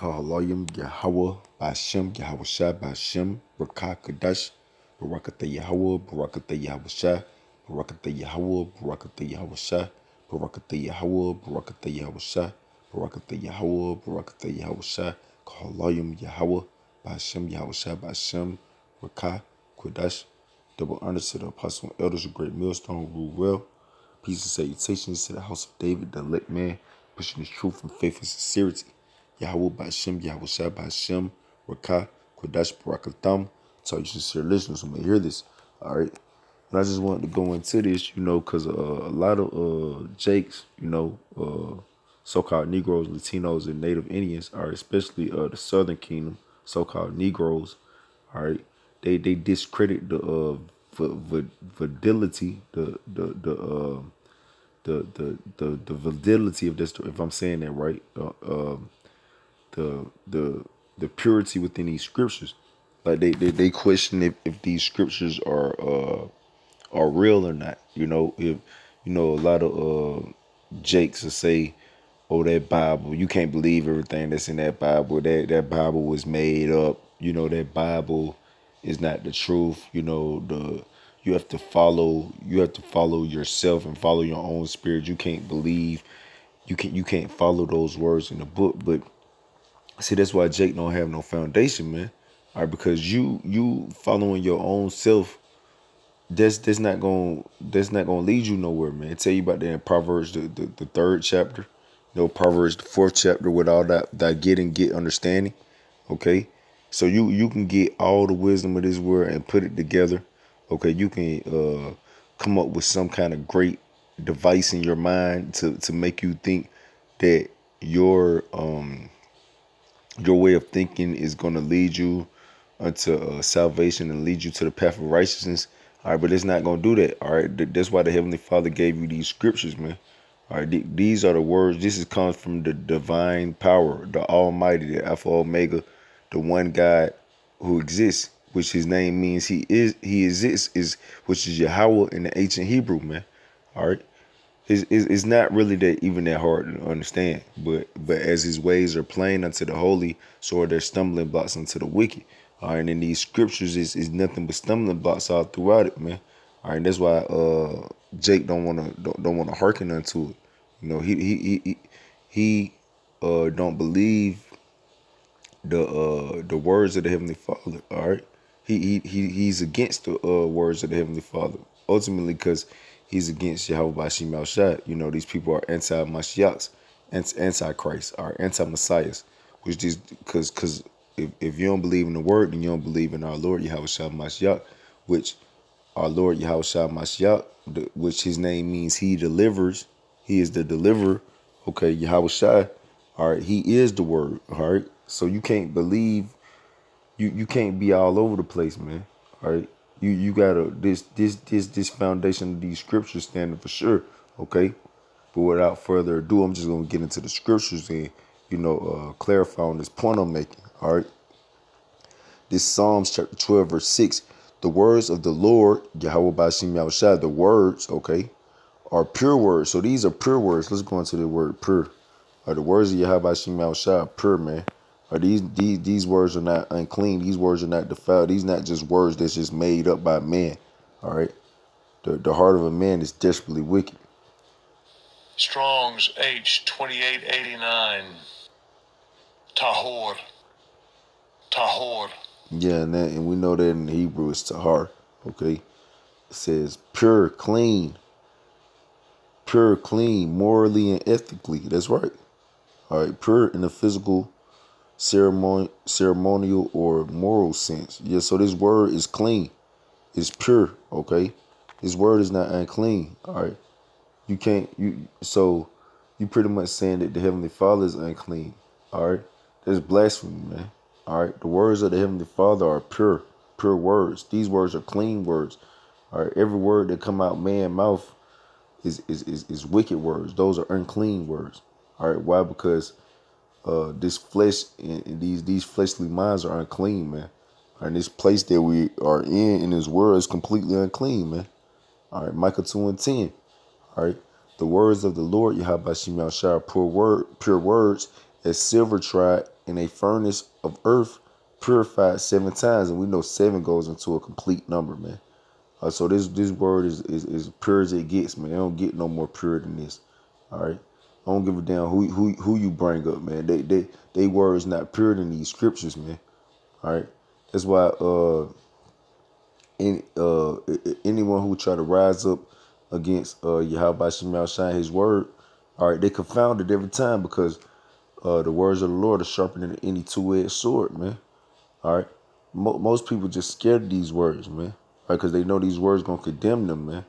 Kahalayim Yahweh Bashem Yahweh Bashem Rakah Kadash Barakatha Yahweh Barakatha Yahweh Shai Barakatha Yahweh Barakatha Yahweh Shai Barakatha Yahweh Barakatha Yahweh Shai Barakatha Yahweh Barakatha Yahweh Shai Kahalayim Yahweh Bashem Yahweh Bashem Rakah Kadash Double honor to the apostle and elders of Great Millstone rule well. Peace and salutations to the house of David, the elect man, pushing his truth and faith and sincerity. Yahweh Bashem, Yahweh Shai Bashem, Rakah, Kodash Barakatham. To all you sincere listeners who may hear this. All right. And I just wanted to go into this, you know, because uh, a lot of uh, Jakes, you know, uh, so-called Negroes, Latinos, and Native Indians, are especially uh, the Southern Kingdom, so-called Negroes, all right, they they discredit the uh, validity, the the the uh, the the the the validity of this. If I'm saying that right, uh, um, the the the purity within these scriptures. Like they they, they question if, if these scriptures are uh are real or not. You know, if you know a lot of uh Jakes will say, Oh, that Bible, you can't believe everything that's in that Bible. That that Bible was made up. You know, that Bible is not the truth. You know, the you have to follow you have to follow yourself and follow your own spirit. You can't believe you can you can't follow those words in the book. But see that's why Jake don't have no foundation, man. All right, because you you following your own self that's that's not gonna that's not gonna lead you nowhere, man. I tell you about that in Proverbs the, the, the third chapter, you know, Proverbs the fourth chapter with all that that get and get understanding. Okay. So you you can get all the wisdom of this world and put it together. Okay, you can uh, come up with some kind of great device in your mind to to make you think that your um your way of thinking is going to lead you unto uh, salvation and lead you to the path of righteousness. All right, but it's not going to do that. All right, that's why the heavenly Father gave you these scriptures, man. All right, these are the words. This is comes from the divine power, the Almighty, the Alpha Omega the one God who exists, which his name means he is he exists, is which is Yahweh in the ancient Hebrew, man. All right. It's, it's not really that even that hard to understand, but but as his ways are plain unto the holy, so are their stumbling blocks unto the wicked. All right, and in these scriptures is is nothing but stumbling blocks all throughout it, man. All right, that's why uh Jake don't wanna don't, don't wanna hearken unto it. You know, he he he he, he uh don't believe the uh the words of the heavenly father all right he he, he he's against the uh words of the heavenly father ultimately because he's against Yahweh Bashim Shad. You know, these people are anti Mashiachs, anti Christ, are anti Messiahs, which just because because if, if you don't believe in the word, then you don't believe in our Lord Yahweh Shah Mashiach, which our Lord Yahweh Mashiach, which his name means he delivers, he is the deliverer. Okay, Yahweh Shah, all right, he is the word, all right. So you can't believe you you can't be all over the place, man. All right. You you gotta this this this this foundation of these scriptures standing for sure. Okay. But without further ado, I'm just gonna get into the scriptures and you know uh clarify on this point I'm making. All right. This Psalms chapter 12, verse 6. The words of the Lord, Yahweh Bashim Yahushua, the words, okay, are pure words. So these are pure words. Let's go into the word pure. Are the words of Yahweh Bashim Yahushua pure, man? Or these these these words are not unclean. These words are not defiled. These not just words that's just made up by man. All right. The the heart of a man is desperately wicked. Strong's H twenty eight eighty nine. Tahor. Tahor. Yeah, and that, and we know that in Hebrew it's tahar. Okay. It says pure, clean. Pure, clean, morally and ethically. That's right. All right, pure in the physical ceremony, ceremonial or moral sense. Yeah, so this word is clean. It's pure, okay? This word is not unclean, all right? You can't, you, so you pretty much saying that the Heavenly Father is unclean, all right? That's blasphemy, man, all right? The words of the Heavenly Father are pure, pure words. These words are clean words, all right? Every word that come out man mouth is, is, is, is wicked words. Those are unclean words, all right? Why? Because uh, this flesh and these these fleshly minds are unclean, man. And this place that we are in in this world is completely unclean, man. All right, Micah 2 and 10. All right. The words of the Lord Yahweh Shimon Shah, pure word, pure words, as silver tried in a furnace of earth, purified seven times, and we know seven goes into a complete number, man. Uh, so this this word is, is is pure as it gets, man. They don't get no more pure than this. All right. I don't give a damn who who who you bring up, man. They they they words not pure than these scriptures, man. All right. That's why uh any uh anyone who try to rise up against uh Yahweh Shemal Shine his word, all right, they confounded every time because uh the words of the Lord are sharper than any two-edged sword, man. All right. Mo- most people just scared of these words, man. Right, because they know these words gonna condemn them, man.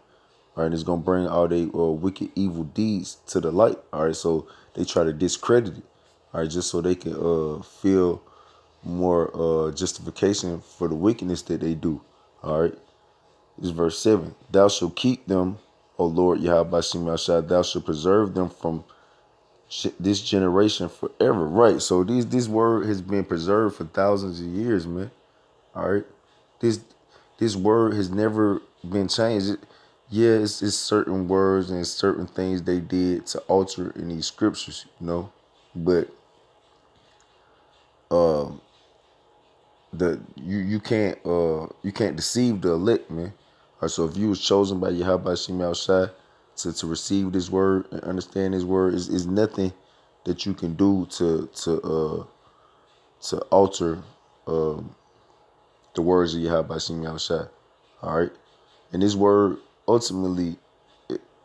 All right, it's gonna bring all their uh, wicked, evil deeds to the light. All right, so they try to discredit it. All right, just so they can uh feel more uh justification for the wickedness that they do. All right, this is verse seven. Thou shalt keep them, O Lord Yahweh Shemashah. Thou shalt preserve them from this generation forever. Right. So this this word has been preserved for thousands of years, man. All right. This this word has never been changed. It, yeah, it's, it's certain words and certain things they did to alter in these scriptures, you know, but um, the you you can't uh you can't deceive the elect, man. All right, so if you was chosen by Yahweh Shem Shai to to receive this word and understand this word, is is nothing that you can do to to uh to alter um the words of Yahweh Shem Shai. All right, and this word ultimately,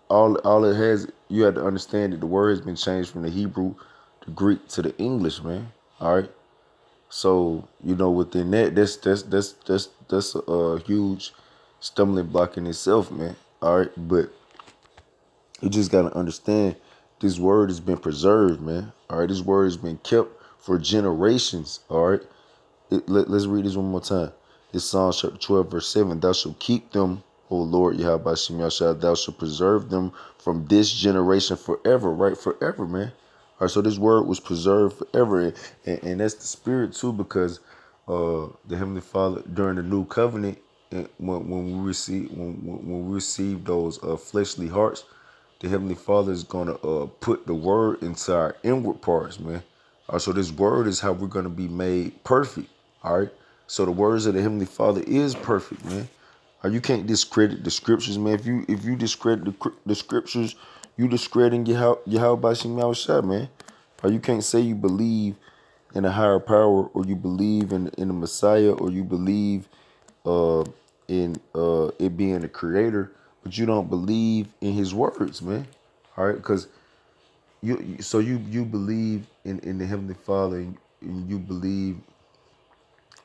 all all it has, you have to understand that the word has been changed from the Hebrew, the Greek to the English, man. All right. So you know, within that, that's that's that's that's that's a, a huge stumbling block in itself, man. All right, but you just gotta understand this word has been preserved, man. All right, this word has been kept for generations. All right, it, let, us read this one more time. This Psalm chapter 12, verse 7. Thou shalt keep them O Lord Yahweh Shem Yashah, thou shalt preserve them from this generation forever, right? Forever, man. All right, so this word was preserved forever. And, and, that's the spirit too, because uh the Heavenly Father during the new covenant, when, when we receive when, when we receive those uh, fleshly hearts, the Heavenly Father is gonna uh put the word into our inward parts, man. All right, so this word is how we're gonna be made perfect. All right. So the words of the Heavenly Father is perfect, man. You can't discredit the scriptures, man. If you if you discredit the, the scriptures, you discrediting your Yahweh Bashim Yahushua, man. Or you can't say you believe in a higher power, or you believe in in the Messiah, or you believe uh, in uh, it being the Creator, but you don't believe in His words, man. All right, because you so you you believe in in the Heavenly Father, and you believe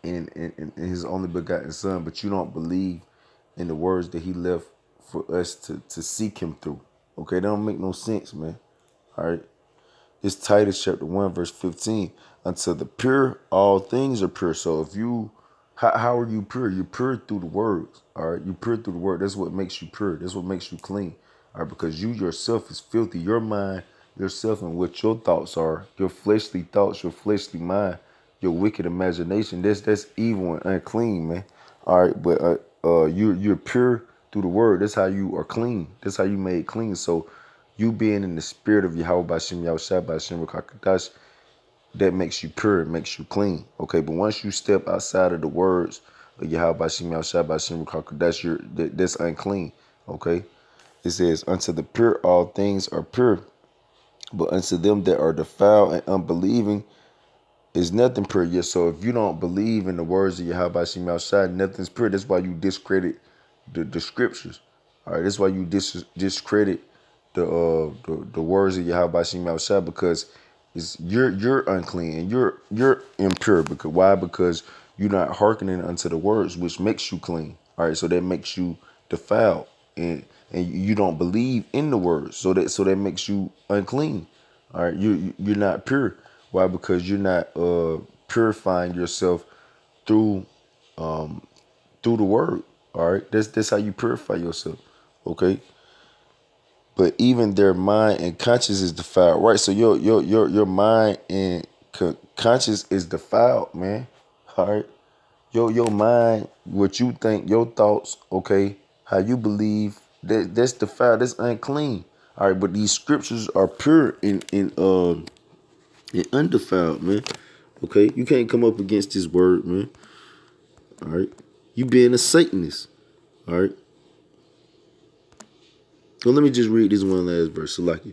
in, in, in His only begotten Son, but you don't believe in the words that he left for us to, to seek him through. Okay, that don't make no sense, man. All right. It's Titus chapter 1, verse 15. Until the pure, all things are pure. So if you how, how are you pure? You're pure through the words. All right. You're pure through the word. That's what makes you pure. That's what makes you clean. All right, because you yourself is filthy. Your mind, yourself, and what your thoughts are, your fleshly thoughts, your fleshly mind, your wicked imagination. That's that's evil and unclean, man. All right, but uh, uh you you're pure through the word. That's how you are clean. That's how you made clean. So you being in the spirit of Yahweh Bashem Yahushua Bashem Rakakadash, that makes you pure, it makes you clean. Okay, but once you step outside of the words of Yahweh Bashem Yahushua Bashem Rakakadash, you're that, that's unclean. Okay. It says, Unto the pure all things are pure, but unto them that are defiled and unbelieving is nothing pure yet. So if you don't believe in the words of Yahweh Shem outside, nothing's pure. That's why you discredit the, the scriptures. All right, that's why you dis- discredit the uh the, the words of Yahweh Shem outside because it's you're you're unclean and you're you're impure because why? Because you're not hearkening unto the words which makes you clean. All right, so that makes you defiled and and you don't believe in the words, so that so that makes you unclean. All right, you you're not pure. Why? Because you're not uh, purifying yourself through um, through the word. All right, that's that's how you purify yourself. Okay. But even their mind and conscience is defiled, right? So your your your your mind and conscience is defiled, man. All right. Your your mind, what you think, your thoughts, okay, how you believe, that that's defiled, that's unclean. All right, but these scriptures are pure in in uh and undefiled, man. Okay, you can't come up against this word, man. All right, you being a Satanist. All right. Well, let me just read this one last verse. So, like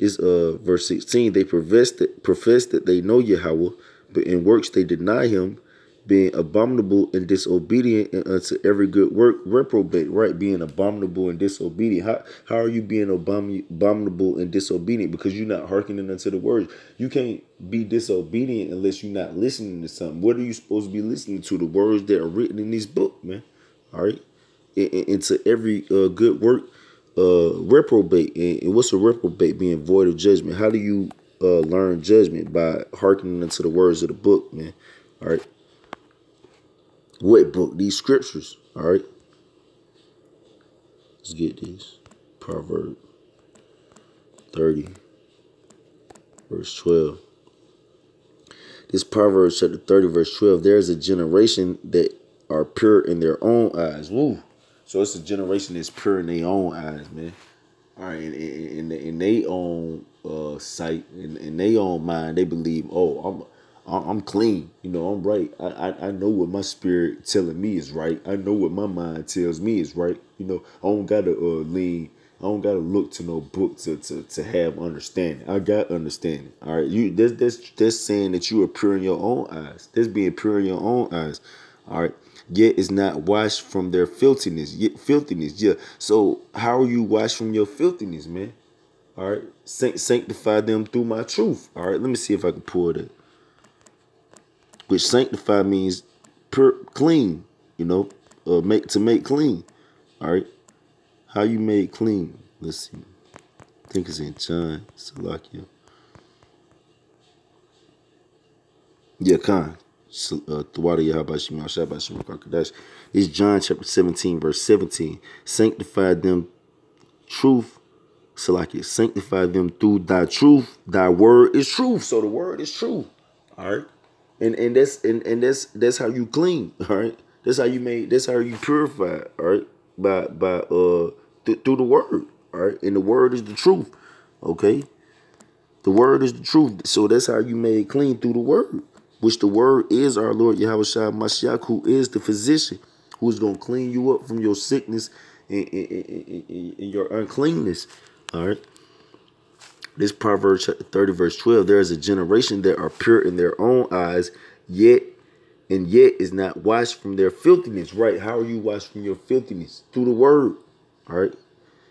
this, uh, verse sixteen, they profess that profess that they know Yahweh, but in works they deny Him, being abominable and disobedient and unto every good work reprobate. Right, being abominable and disobedient. How how are you being abom- abominable and disobedient? Because you're not hearkening unto the words. You can't be disobedient unless you're not listening to something. What are you supposed to be listening to? The words that are written in this book, man. All right, into every uh, good work uh, reprobate. And what's a reprobate? Being void of judgment. How do you uh, learn judgment? By hearkening unto the words of the book, man. All right. What book? These scriptures. All right. Let's get this. Proverb 30, verse 12. This Proverbs chapter 30, verse 12. There is a generation that are pure in their own eyes. Woo. So it's a generation that's pure in their own eyes, man. All right, in in, in their own uh, sight, in, in their own mind, they believe, oh, I'm I'm clean. You know, I'm right. I, I I know what my spirit telling me is right. I know what my mind tells me is right. You know, I don't gotta uh, lean. I don't gotta look to no book to, to, to have understanding. I got understanding. All right, you that's that's that's saying that you are pure in your own eyes. That's being pure in your own eyes. All right yet is not washed from their filthiness. Yet filthiness, yeah. So how are you washed from your filthiness, man? All right, sanctify them through my truth. All right, let me see if I can pull that. Which sanctify means pure, clean. You know, uh, make to make clean. All right, how you made clean? Let's see. I think it's in John Salakia. Yeah, kind uh, it's John chapter 17, verse 17. Sanctify them truth. It, sanctify them through thy truth. Thy word is truth. So the word is true. All right. And and that's and, and that's that's how you clean. All right. That's how you made that's how you purify. All right. By by uh th through the word. All right. And the word is the truth. Okay. The word is the truth. So that's how you made clean through the word which the word is our Lord Yahweh Shai Mashiach, who is the physician, who is going to clean you up from your sickness and, and, and, and, your uncleanness. All right. This Proverbs 30, verse 12, there is a generation that are pure in their own eyes, yet and yet is not washed from their filthiness. Right? How are you washed from your filthiness? Through the word. All right.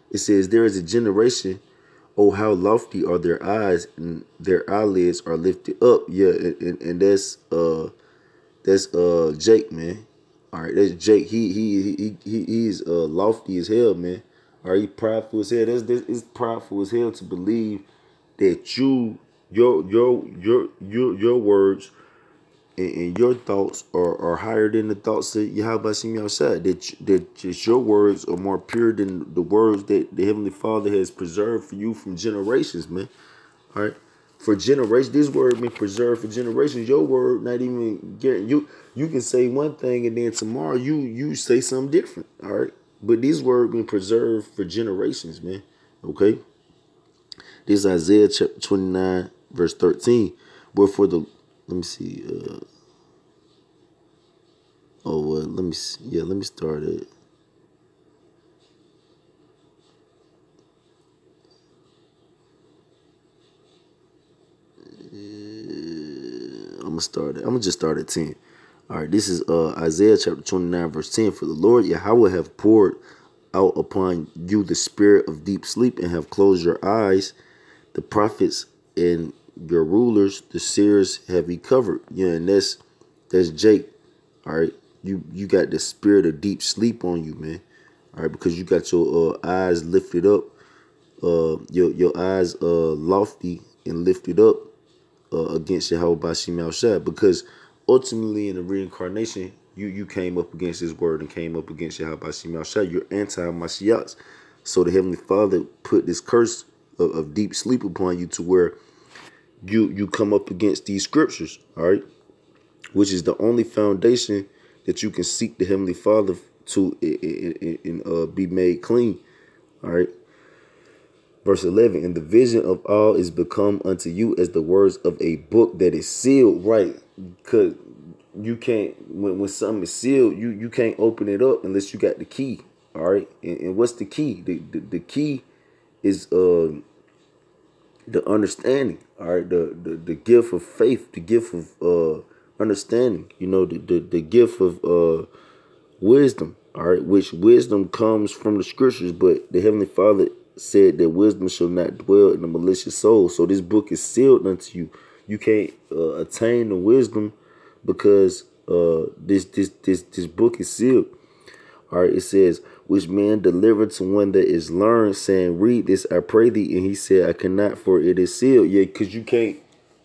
It says there is a generation oh how lofty are their eyes and their eyelids are lifted up yeah and, and that's uh that's uh jake man all right that's jake he he he, he he's uh lofty as hell man right he prideful as hell that's this is prideful as hell to believe that you your your your your your words and, and, your thoughts are, are higher than the thoughts that you Yahweh Shem outside. That that just your words are more pure than the words that the Heavenly Father has preserved for you from generations, man. All right. For generations, this word been preserved for generations. Your word not even getting you. You can say one thing and then tomorrow you you say something different. All right. But this word been preserved for generations, man. Okay. This is Isaiah chapter 29, verse 13. Wherefore the let me see. Uh, oh, well, let me see. Yeah, let me start it. I'm gonna start it. I'm gonna just start at 10. All right, this is uh, Isaiah chapter 29, verse 10. For the Lord Yahweh have poured out upon you the spirit of deep sleep and have closed your eyes. The prophets and your rulers, the seers, have he covered. Yeah, and that's that's Jake. All right, you you got the spirit of deep sleep on you, man. All right, because you got your uh, eyes lifted up, uh, your your eyes uh lofty and lifted up uh, against Yahweh Bashim Shad. Because ultimately, in the reincarnation, you you came up against His word and came up against Yahweh Bashim Shad. You're anti-Mashiach. So the Heavenly Father put this curse of, of deep sleep upon you to where you you come up against these scriptures, all right, which is the only foundation that you can seek the heavenly Father to and uh, be made clean, all right. Verse 11, and the vision of all is become unto you as the words of a book that is sealed, right? Because you can't, when, when something is sealed, you, you can't open it up unless you got the key, all right? And, and what's the key? The, the, the key is uh, the understanding, all right? The, the, the gift of faith, the gift of uh, understanding, you know, the, the, the gift of uh, wisdom, all right? Which wisdom comes from the scriptures, but the Heavenly Father said that wisdom shall not dwell in a malicious soul. So this book is sealed unto you. You can't uh, attain the wisdom because uh, this this this this book is sealed. All right, it says, which man delivered to one that is learned, saying, Read this, I pray thee. And he said, I cannot, for it is sealed. Yeah, because you can't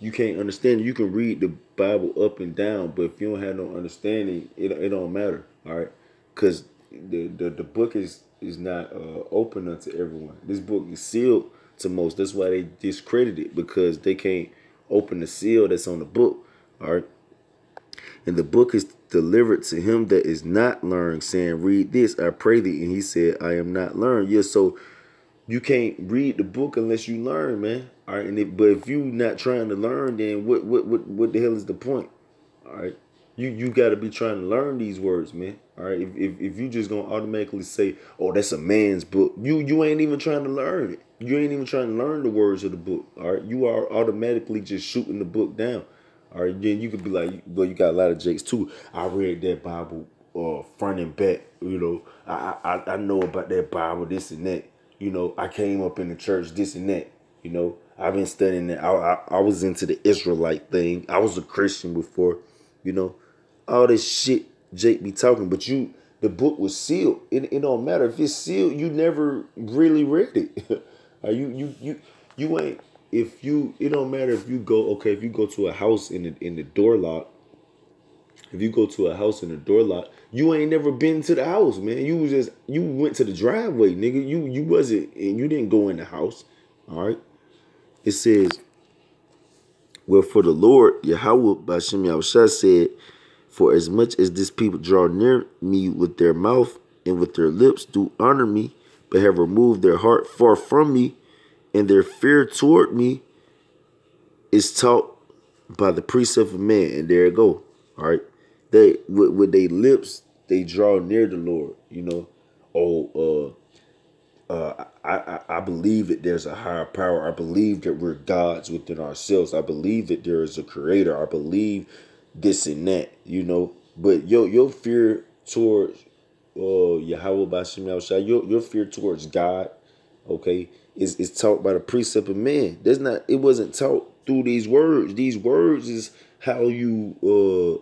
you can't understand. You can read the Bible up and down, but if you don't have no understanding, it, it don't matter. All right, because the, the the book is is not uh, open unto everyone. This book is sealed to most. That's why they discredit it because they can't open the seal that's on the book. All right, and the book is delivered to him that is not learned, saying, "Read this, I pray thee." And he said, "I am not learned." Yeah, so you can't read the book unless you learn, man. All right, and if, but if you not trying to learn, then what what what what the hell is the point? All right, you you got to be trying to learn these words, man. All right, if, if if you just gonna automatically say, "Oh, that's a man's book," you you ain't even trying to learn it. You ain't even trying to learn the words of the book. All right, you are automatically just shooting the book down. Right, then you could be like, well, you got a lot of jakes too. I read that Bible uh front and back. You know, I I I know about that Bible, this and that. You know, I came up in the church, this and that. You know, I've been studying that. I, I, I was into the Israelite thing. I was a Christian before. You know, all this shit Jake be talking, but you the book was sealed. It, it don't matter if it's sealed. You never really read it. You you you you ain't if you it don't matter if you go okay if you go to a house in the in the door lock if you go to a house in the door lock you ain't never been to the house man. You was just you went to the driveway nigga. You you wasn't and you didn't go in the house all right? It says well for the lord yahweh bashem Yahushua said for as much as this people draw near me with their mouth and with their lips do honor me but have removed their heart far from me and their fear toward me is taught by the precept of man. And there it go. All right. They with, with their lips, they draw near the Lord. You know, oh, uh, uh, I, I I believe that there's a higher power. I believe that we're gods within ourselves. I believe that there is a creator. I believe this and that. You know, but your your fear towards uh Yahweh Bashim your your fear towards God, okay, is, is taught by the precept of man. There's not it wasn't taught through these words. These words is how you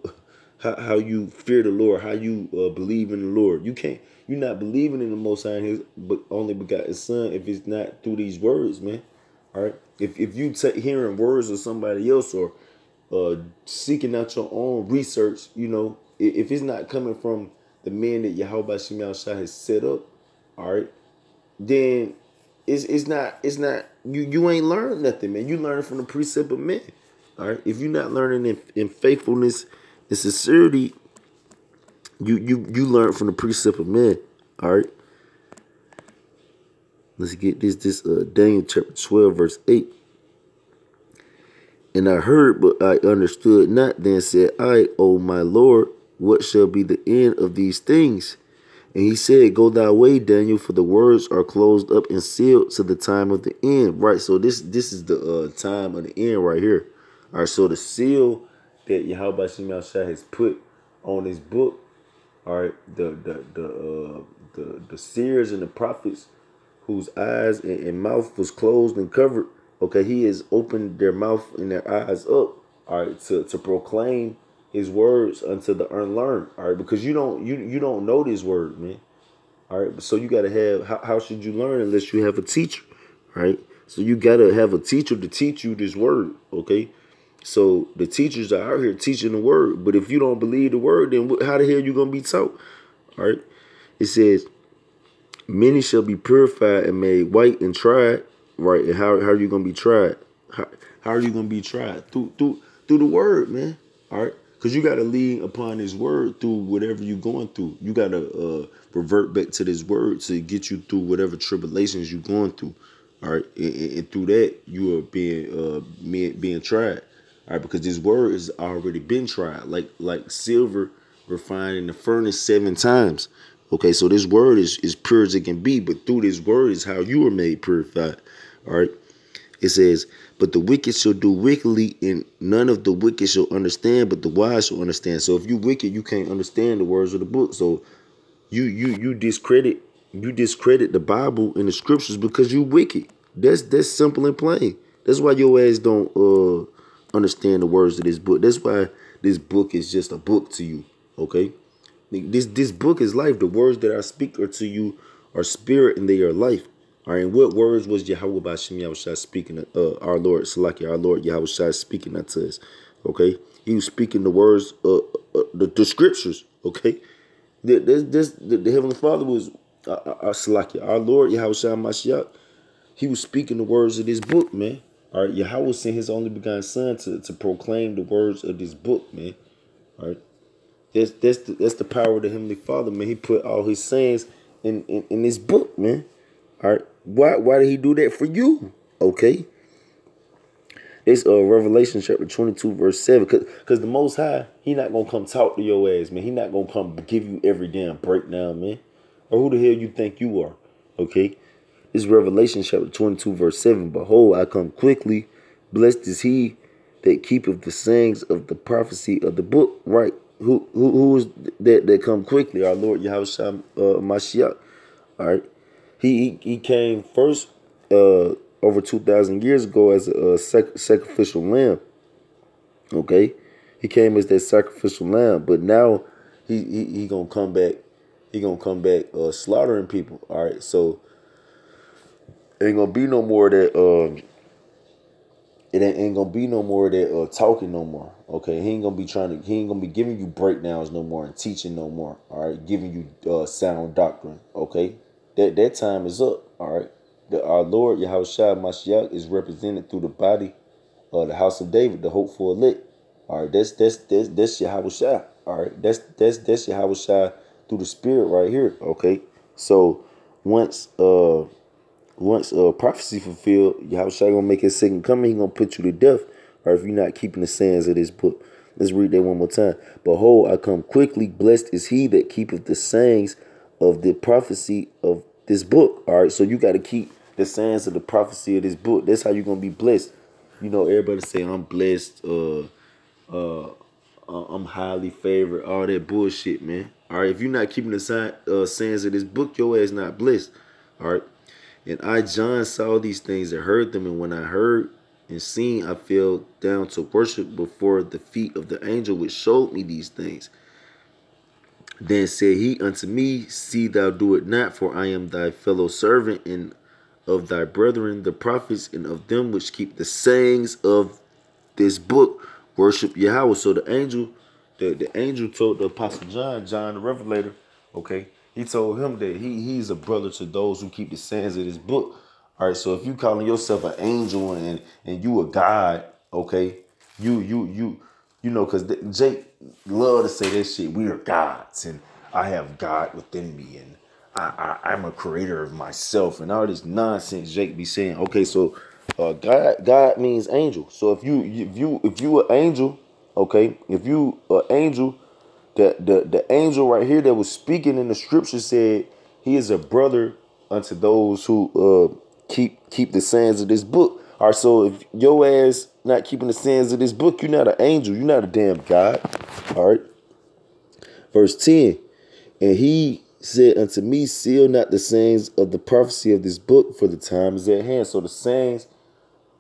uh how, how you fear the Lord, how you uh, believe in the Lord. You can't you're not believing in the most high his but only begotten son if it's not through these words, man. All right. If if you take hearing words of somebody else or uh seeking out your own research, you know, if, if it's not coming from the man that Yahweh Shah has set up, all right, then it's it's not it's not you you ain't learned nothing, man. You learning from the precept of men. All right. If you're not learning in, in faithfulness and sincerity, you you you learn from the precept of men. All right. Let's get this this uh, Daniel chapter 12 verse 8. And I heard, but I understood not. Then said I, O my Lord, what shall be the end of these things? And he said, Go thy way, Daniel, for the words are closed up and sealed to the time of the end. Right. So this this is the uh, time of the end right here. All right. So the seal that Yahweh Shemel Shah has put on his book, all right, the the the uh, the the seers and the prophets whose eyes and, and mouth was closed and covered. Okay, he has opened their mouth and their eyes up, all right, to, to proclaim his words unto the unlearned. All right, because you don't you you don't know this word, man. All right, so you gotta have how, how should you learn unless you have a teacher, right? So you gotta have a teacher to teach you this word, okay? So the teachers are out here teaching the word, but if you don't believe the word, then how the hell you gonna be taught? All right, it says, "Many shall be purified and made white and tried." Right, and how how are you gonna be tried? How, how are you gonna be tried through through through the word, man? All right. Because you got to lean upon his word through whatever you're going through. You got to uh, revert back to this word to get you through whatever tribulations you're going through. All right, and, and through that you are being uh being tried. All right, because this word has already been tried, like like silver refined in the furnace seven times. Okay, so this word is is pure as it can be, but through this word is how you are made purified. All right, it says, "But the wicked shall do wickedly, and none of the wicked shall understand, but the wise shall understand." So if you wicked, you can't understand the words of the book. So you you you discredit you discredit the Bible and the scriptures because you wicked. That's that's simple and plain. That's why your ass don't uh understand the words of this book. That's why this book is just a book to you. Okay? This this book is life. The words that I speak are to you are spirit and they are life. All right, what words was Yahweh speaking, uh, our Lord, Salaki, our Lord Yahushua speaking unto us, okay? He was speaking the words, uh, uh the, the scriptures, okay? This, this, the, the Heavenly Father was uh, uh, uh Salaki, our Lord Yahushua Mashiach. He was speaking the words of this book, man. All right, Yahweh sent his only begotten son to, to proclaim the words of this book, man. All right. That's that's the, that's the power of the Heavenly Father, man. He put all his sayings in, in, in this book, man. All right. Why why did he do that for you? Okay. It's uh Revelation chapter 22, verse 7. Cause, Cause the most high, he not gonna come talk to your ass, man. He not gonna come give you every damn breakdown, man. Or who the hell you think you are? Okay. This Revelation chapter 22, verse 7. Behold, I come quickly. Blessed is he that keepeth the sayings of the prophecy of the book. Right. Who who who is that that come quickly? Our Lord Yahushua uh, Mashiach. All right. He, he, came first uh, over 2,000 years ago as a, a sac sacrificial lamb. Okay? He came as that sacrificial lamb, but now he, he, he gonna come back. He gonna come back uh, slaughtering people. All right, so ain't gonna be no more that uh, it ain't, ain't, gonna be no more that uh, talking no more. Okay, he ain't gonna be trying to. He ain't gonna be giving you breakdowns no more and teaching no more. All right, giving you uh, sound doctrine. Okay, that that time is up. All right. The, our Lord Yahushua Mashiach is represented through the body of the house of David, the hopeful elect. All right, that's that's that's that's Yahushua. All right, that's that's that's Yahushua through the Spirit right here. Okay, so once uh once uh prophecy fulfilled, Yahushua gonna make his second coming. He gonna put you to death. Or if you're not keeping the sayings of this book, let's read that one more time. Behold, I come quickly. Blessed is he that keepeth the sayings of the prophecy of this book. All right, so you got to keep the sayings of the prophecy of this book. That's how you're gonna be blessed. You know, everybody say I'm blessed. Uh, uh, uh, I'm highly favored. All that bullshit, man. All right, if you're not keeping the sign, uh, sayings of this book, your ass not blessed. All right, and I John saw these things and heard them, and when I heard and seen, I fell down to worship before the feet of the angel which showed me these things. Then said he unto me, See thou do it not, for I am thy fellow servant and of thy brethren the prophets and of them which keep the sayings of this book. Worship Yahweh. So the angel, the, the angel told the apostle John, John the Revelator, okay, he told him that he he's a brother to those who keep the sayings of this book. All right, so if you calling yourself an angel and and you a God, okay, you you you you know, because Jake love to say this shit. We are gods, and I have God within me, and I, I am a creator of myself, and all this nonsense Jake be saying. Okay, so uh, God God means angel. So if you if you if you an angel, okay, if you an angel, the the the angel right here that was speaking in the scripture said he is a brother unto those who uh keep keep the sayings of this book. All right, so if your ass not keeping the sins of this book, you're not an angel. You're not a damn God. All right. Verse 10. And he said unto me, Seal not the sayings of the prophecy of this book, for the time is at hand. So the sayings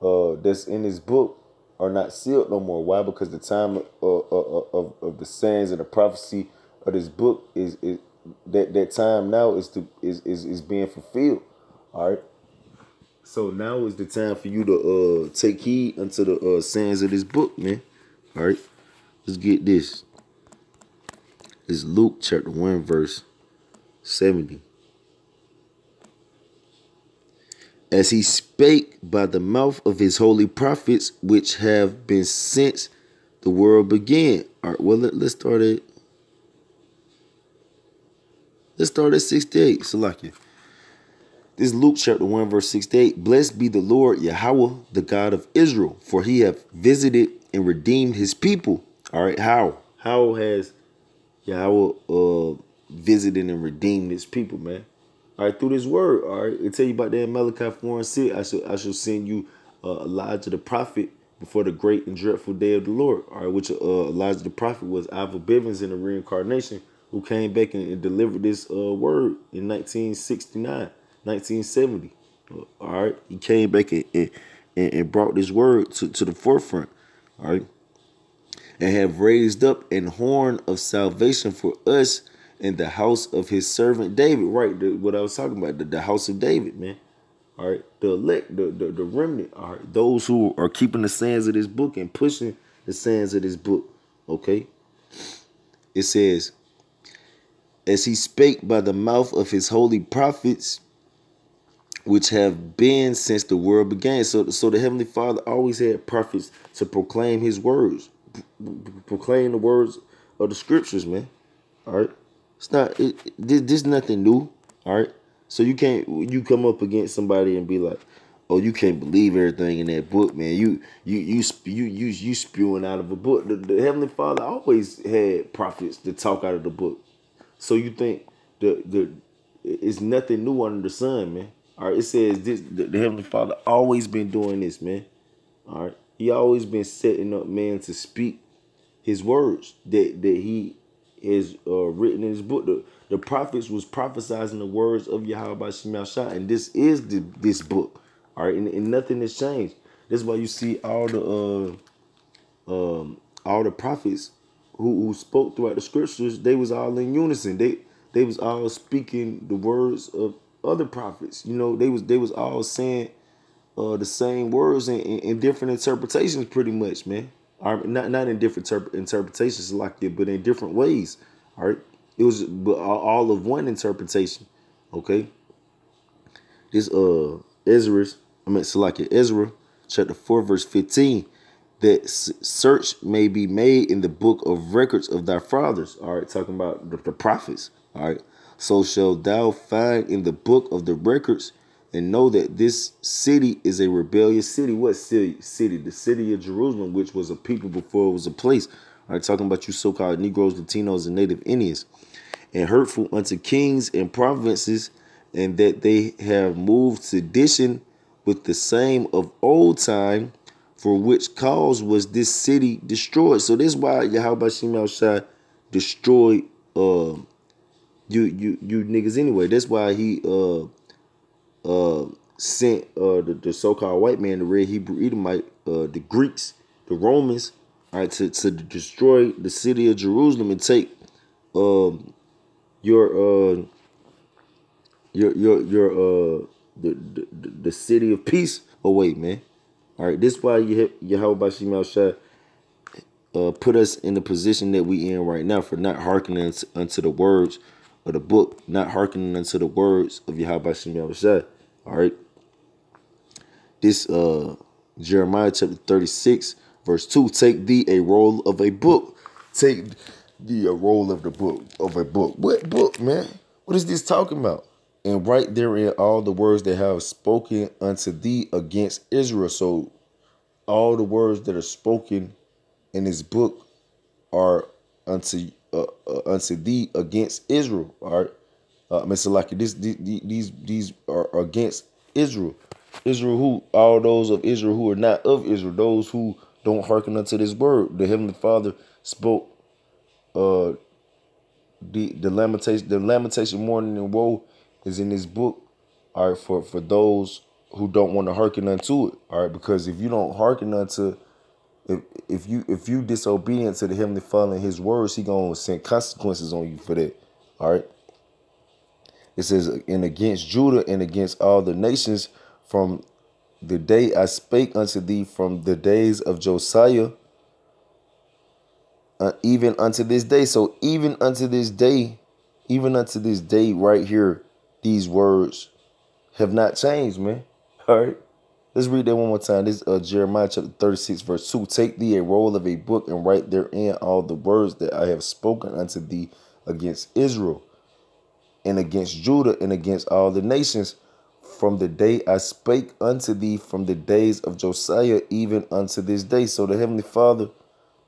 uh, that's in this book are not sealed no more. Why? Because the time of, of, of, of the sayings and the prophecy of this book is, is that that time now is to is, is is being fulfilled. All right. So now is the time for you to uh take heed unto the uh sayings of this book, man. All right, let's get this. It's Luke chapter 1, verse 70. As he spake by the mouth of his holy prophets, which have been since the world began. All right, well, let, us start at let's start at 68. Salakia. This is Luke chapter 1, verse 68. Blessed be the Lord Yahweh, the God of Israel, for he hath visited and redeemed his people. All right, how? How has Yahweh uh, visited and redeemed his people, man? All right, through this word. All right, it tell you about that in Malachi 4 and 6. I shall, I shall send you uh, Elijah the prophet before the great and dreadful day of the Lord. All right, which uh, Elijah the prophet was Abba Bivens in the reincarnation who came back and, and delivered this uh, word in 1969, 1970. Uh, all right, he came back and, and, and brought this word to, to the forefront. All right, and have raised up an horn of salvation for us in the house of his servant David. Right, the, what I was talking about, the, the house of David, man. All right, the elect, the, the, the remnant, all right, those who are keeping the sands of this book and pushing the sands of this book. Okay, it says, as he spake by the mouth of his holy prophets, which have been since the world began. So, so the Heavenly Father always had prophets to proclaim his words, proclaim the words of the scriptures, man. All right. It's not, it, this, this nothing new. All right. So you can't, you come up against somebody and be like, oh, you can't believe everything in that book, man. You, you, you, you, you, you spewing out of a book. The, the Heavenly Father always had prophets to talk out of the book. So you think the, the, it's nothing new under the sun, man. All right, it says this the, the, Heavenly Father always been doing this, man. All right. He always been setting up man to speak his words that, that he has uh, written in his book. The, the prophets was prophesizing the words of Yahweh Shah, and this is the, this book. All right, and, and nothing has changed. That's why you see all the uh, um, all the prophets who, who spoke throughout the scriptures. They was all in unison. They they was all speaking the words of other prophets. You know, they was they was all saying uh, the same words in, in, in, different interpretations, pretty much, man. Or not not in different interpretations like it, but in different ways. All right, it was all of one interpretation. Okay. This uh Ezra's, I mean Salakia Ezra, chapter four, verse fifteen, that search may be made in the book of records of thy fathers. All right, talking about the, the prophets. All right, so shall thou find in the book of the records and know that this city is a rebellious city. What city? City, the city of Jerusalem, which was a people before it was a place. All right, talking about you so-called Negroes, Latinos, and Native Indians, and hurtful unto kings and provinces, and that they have moved sedition with the same of old time, for which cause was this city destroyed. So this is why Yahweh Shah destroyed uh, you you you niggas anyway. That's why he uh uh sent uh the, the so-called white man, the red Hebrew Edomite, uh the Greeks, the Romans, all right, to, to destroy the city of Jerusalem and take um your uh your your your uh the the, the city of peace away, man. All right, this is why you Yahweh Shemal Shah uh, put us in the position that we in right now for not hearkening unto the words of the book, not hearkening unto the words of Yahweh Shem. All right. This uh Jeremiah chapter 36, verse 2. Take thee a roll of a book. Take thee a roll of the book of a book. What book, man? What is this talking about? And write therein all the words that have spoken unto thee against Israel. So all the words that are spoken in this book are unto uh, uh, unto thee against Israel. All right, uh, Mr. Lucky, this these these these are against Israel. Israel, who all those of Israel who are not of Israel, those who don't hearken unto this word. The Heavenly Father spoke uh the the lamentation the lamentation mourning and woe is in this book all right for for those who don't want to hearken unto it all right because if you don't hearken unto if if you if you disobedient to the heavenly father and his words he gonna send consequences on you for that all right it says and against judah and against all the nations from the day i spake unto thee from the days of josiah uh, even unto this day. So even unto this day even unto this day right here these words have not changed man all right Let's read that one more time. This is uh, Jeremiah chapter 36, verse 2. Take thee a roll of a book and write therein all the words that I have spoken unto thee against Israel and against Judah and against all the nations from the day I spake unto thee from the days of Josiah even unto this day. So the Heavenly Father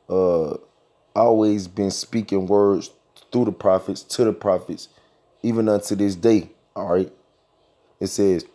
uh always been speaking words through the prophets to the prophets, even unto this day. All right. It says,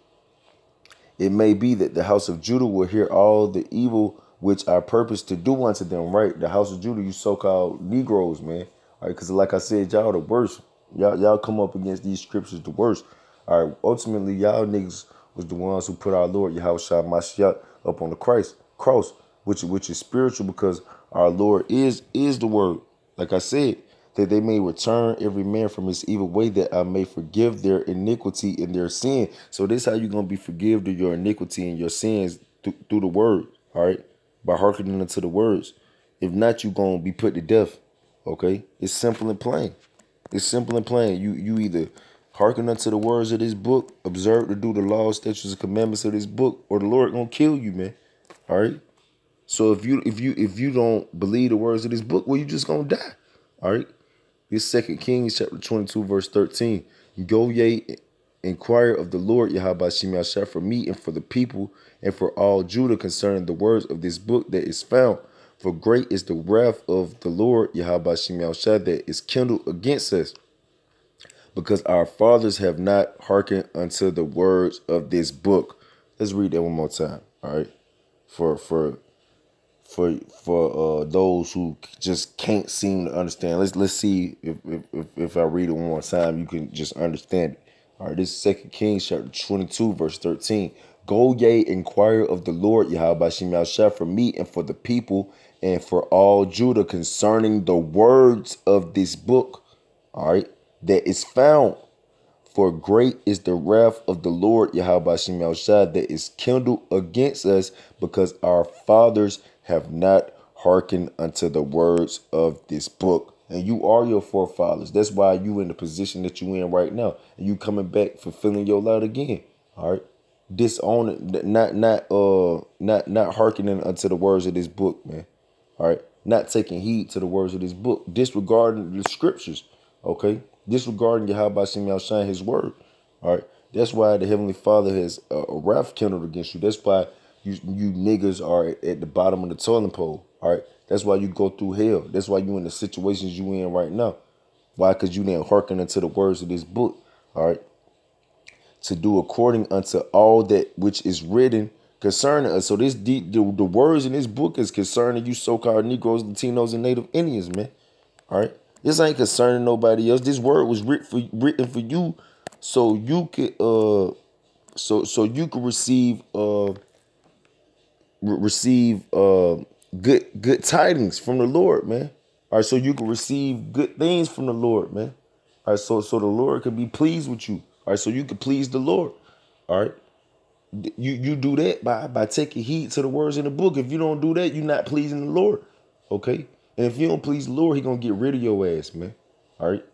It may be that the house of Judah will hear all the evil which I purpose to do unto them. Right. The house of Judah, you so-called Negroes, man. All right, because like I said, y'all the worst. Y'all y'all come up against these scriptures the worst. All right, ultimately, y'all niggas was the ones who put our Lord Yahushua Mashiach up on the Christ cross, which which is spiritual because our Lord is is the word. Like I said, that they may return every man from his evil way, that I may forgive their iniquity and their sin. So this how you gonna be forgiven of your iniquity and your sins th- through the word. All right, by hearkening unto the words. If not, you gonna be put to death. Okay, it's simple and plain. It's simple and plain. You you either hearken unto the words of this book, observe to do the laws, statutes, and commandments of this book, or the Lord gonna kill you, man. All right. So if you if you if you don't believe the words of this book, well, you just gonna die. All right. This Second Kings chapter twenty two verse thirteen. Go ye inquire of the Lord Yahweh for me and for the people and for all Judah concerning the words of this book that is found for great is the wrath of the Lord Yahweh that is kindled against us, because our fathers have not hearkened unto the words of this book. Let's read that one more time. All right. For for for for uh, those who just can't seem to understand. Let's let's see if, if if I read it one more time, you can just understand it. All right, this is Second Kings chapter 22, verse 13. Go ye inquire of the Lord Yahweh Shemel for me and for the people and for all Judah concerning the words of this book, all right, that is found. For great is the wrath of the Lord Yahweh Shah that is kindled against us because our fathers have not hearkened unto the words of this book. And you are your forefathers. That's why you in the position that you in right now. And you coming back fulfilling your lot again. All right. Disowning not not uh not not hearkening unto the words of this book, man. All right. Not taking heed to the words of this book, disregarding the scriptures. Okay. Disregarding Yahweh Shem Shine his word. All right. That's why the Heavenly Father has a, a wrath kindled against you. That's why you you niggas are at the bottom of the toilet pole. All right. That's why you go through hell. That's why you in the situations you in right now. Why? Because you didn't hearken unto the words of this book. All right. To do according unto all that which is written concerning us. So this the, the, the words in this book is concerning you so-called Negroes, Latinos, and Native Indians, man. All right. This ain't concerning nobody else. This word was written for written for you, so you could uh, so so you could receive uh, receive uh good good tidings from the Lord, man. All right, so you can receive good things from the Lord, man. All right, so so the Lord can be pleased with you. All right, so you can please the Lord. All right you you do that by by taking heed to the words in the book. If you don't do that, you're not pleasing the Lord. Okay? And if you don't please the Lord, he gonna get rid of your ass, man. All right.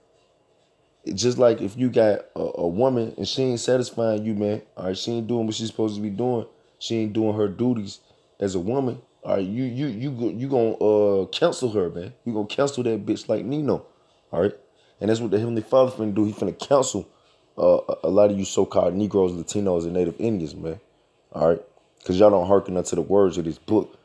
It's just like if you got a, a, woman and she ain't satisfying you, man. All right, she ain't doing what she's supposed to be doing. She ain't doing her duties as a woman. All right, you you you go, you gonna uh cancel her, man. You gonna cancel that bitch like Nino. All right, and that's what the Heavenly Father finna do. He finna cancel uh, a lot of you so-called Negroes, Latinos, and Native Indians, man. All right, because y'all don't hearken unto the words of this book.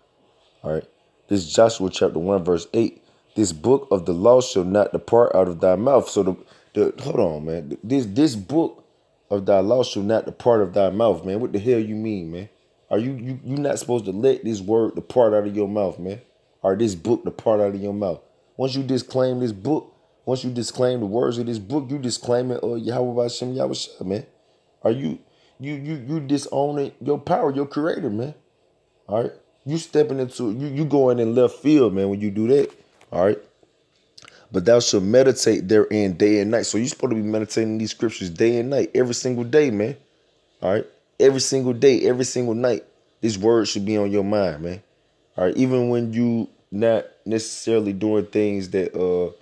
All right, this is Joshua chapter one verse eight. This book of the law shall not depart out of thy mouth. So the, the hold on, man. This this book of thy law shall not depart of thy mouth, man. What the hell you mean, man? Are you you you not supposed to let this word depart out of your mouth, man? Or this book depart out of your mouth? Once you disclaim this book, once you disclaim the words of this book, you disclaim disclaiming uh, Yahweh Hashem Yahweh man. Are you you you you disowning your power, your creator, man? All right. You stepping into you you going in left field, man, when you do that. All right. But thou shalt meditate therein day and night. So you're supposed to be meditating these scriptures day and night, every single day, man. All right. Every single day, every single night. These words should be on your mind, man. All right. Even when you not necessarily doing things that uh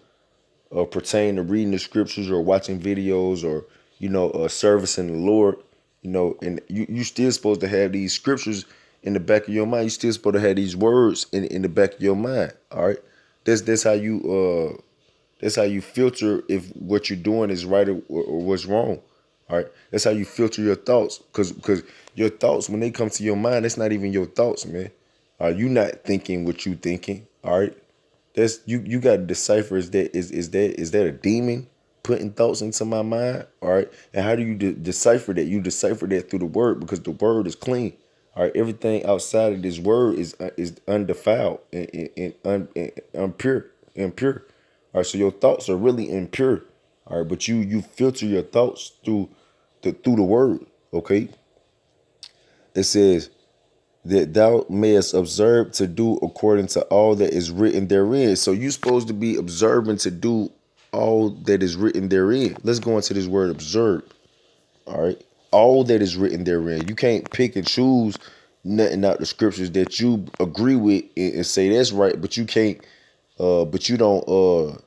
uh, pertain to reading the scriptures or watching videos or you know uh, servicing the Lord, you know, and you you still supposed to have these scriptures in the back of your mind. You still supposed to have these words in in the back of your mind. All right, that's that's how you uh that's how you filter if what you're doing is right or, or what's wrong. All right, that's how you filter your thoughts, cause cause your thoughts when they come to your mind, that's not even your thoughts, man. Are you not thinking what you thinking? All right, that's you. You got to decipher is that is is that is that a demon putting thoughts into my mind? All right, and how do you de- decipher that? You decipher that through the word because the word is clean. All right, everything outside of this word is uh, is undefiled and, and, and, un, and impure, impure. All right, so your thoughts are really impure. All right, but you you filter your thoughts through through the word. Okay. It says that thou mayest observe to do according to all that is written therein. So you're supposed to be observing to do all that is written therein. Let's go into this word observe. All right. All that is written therein. You can't pick and choose nothing out the scriptures that you agree with and say that's right, but you can't uh but you don't uh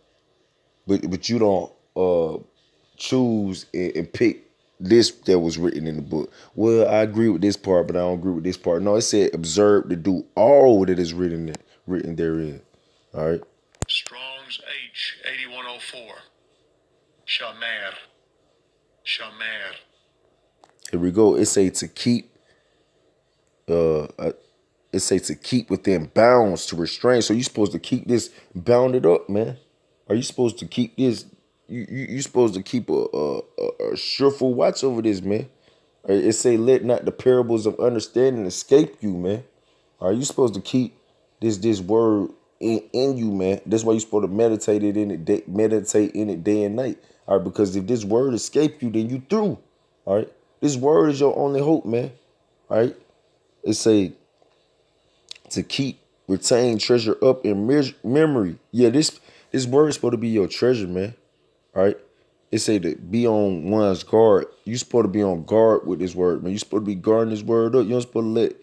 but but you don't uh choose and, and pick this that was written in the book. Well, I agree with this part, but I don't agree with this part. No, it said observe to do all that is written there, written therein. All right. Strong's H 8104. Shamar. Shamar. Here we go. It say to keep uh, uh it say to keep within bounds to restrain. So you supposed to keep this bounded up, man. Are you supposed to keep this you you you supposed to keep a a, a, sureful watch over this, man. Uh, it say let not the parables of understanding escape you, man. Are you supposed to keep this this word in, in you, man? That's why you supposed to meditate it in it, day, meditate in it day and night. All right, because if this word escape you, then you through. All right, this word is your only hope, man. All right, it say to keep retain treasure up in memory. Yeah, this this word is supposed to be your treasure, man. Right. It say to be on one's guard. You supposed to be on guard with this word, man. You supposed to be guarding this word up. You don't supposed to let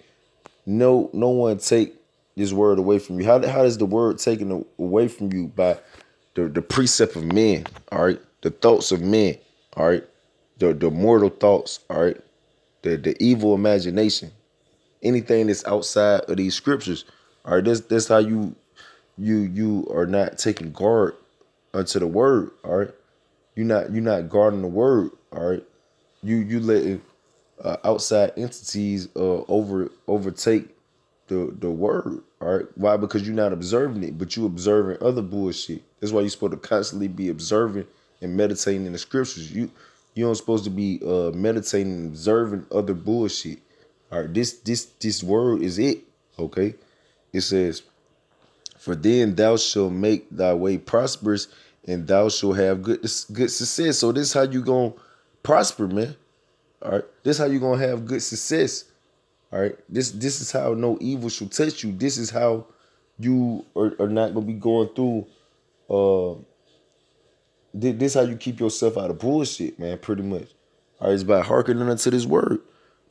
no no one take this word away from you. How how does the word taken away from you by the the precept of men? All right, the thoughts of men. All right, the the mortal thoughts. All right, the the evil imagination. Anything that's outside of these scriptures. All right, this that's how you you you are not taking guard unto the word. All right, you're not you're not guarding the word. All right, you you letting uh, outside entities uh, over overtake the the word. All right, why? Because you're not observing it, but you observing other bullshit. That's why you're supposed to constantly be observing and meditating in the scriptures. You you don't supposed to be uh, meditating observing other bullshit. All right, this this this word is it. Okay, it says, "For then thou shalt make thy way prosperous." And thou shalt have good good success. So this is how you gonna prosper, man. All right, this is how you gonna have good success. All right, this this is how no evil shall touch you. This is how you are, are not gonna be going through. Uh, this how you keep yourself out of bullshit, man. Pretty much. All right, it's by hearkening unto this word.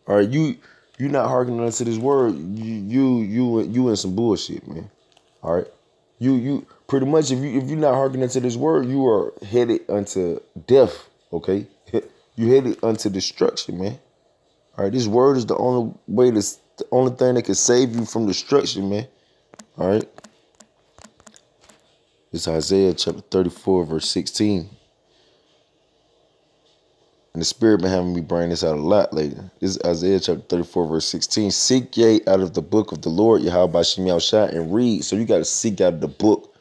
All right, you you not hearkening unto this word. You you you you in some bullshit, man. All right, you you pretty much if you if you're not hearkening to this word, you are headed unto death. Okay, you headed unto destruction, man. All right, this word is the only way to the only thing that can save you from destruction, man. All right. It's Isaiah chapter 34, verse 16. And the Spirit been having me bring this out a lot later. This is Isaiah chapter 34, verse 16. Seek ye out of the book of the Lord, Yahweh Shem Shah, and read. So you got to seek out of the book